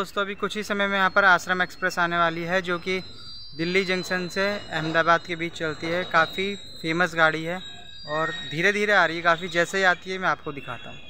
दोस्तों, अभी कुछ ही समय में यहाँ पर आश्रम एक्सप्रेस आने वाली है, जो कि दिल्ली जंक्शन से अहमदाबाद के बीच चलती है। काफ़ी फ़ेमस गाड़ी है और धीरे धीरे आ रही है, काफ़ी जैसे ही आती है, मैं आपको दिखाता हूँ।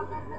और